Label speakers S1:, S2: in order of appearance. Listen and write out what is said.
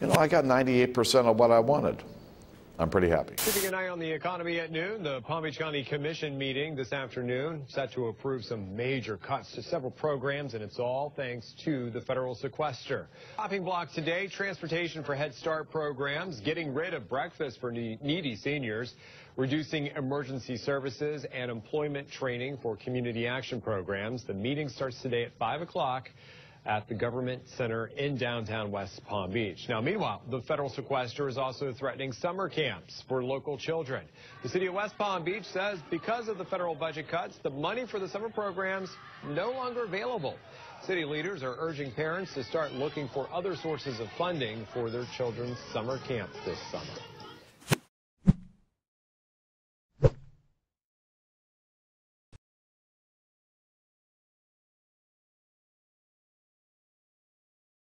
S1: You know, I got 98% of what I wanted. I'm pretty happy.
S2: Keeping an eye on the economy at noon, the Palm Beach County Commission meeting this afternoon set to approve some major cuts to several programs, and it's all thanks to the federal sequester. Shopping block today, transportation for Head Start programs, getting rid of breakfast for needy seniors, reducing emergency services, and employment training for community action programs. The meeting starts today at 5 o'clock at the Government Center in downtown West Palm Beach. Now, meanwhile, the federal sequester is also threatening summer camps for local children. The city of West Palm Beach says because of the federal budget cuts, the money for the summer programs no longer available. City leaders are urging parents to start looking for other sources of funding for their children's summer camps this summer.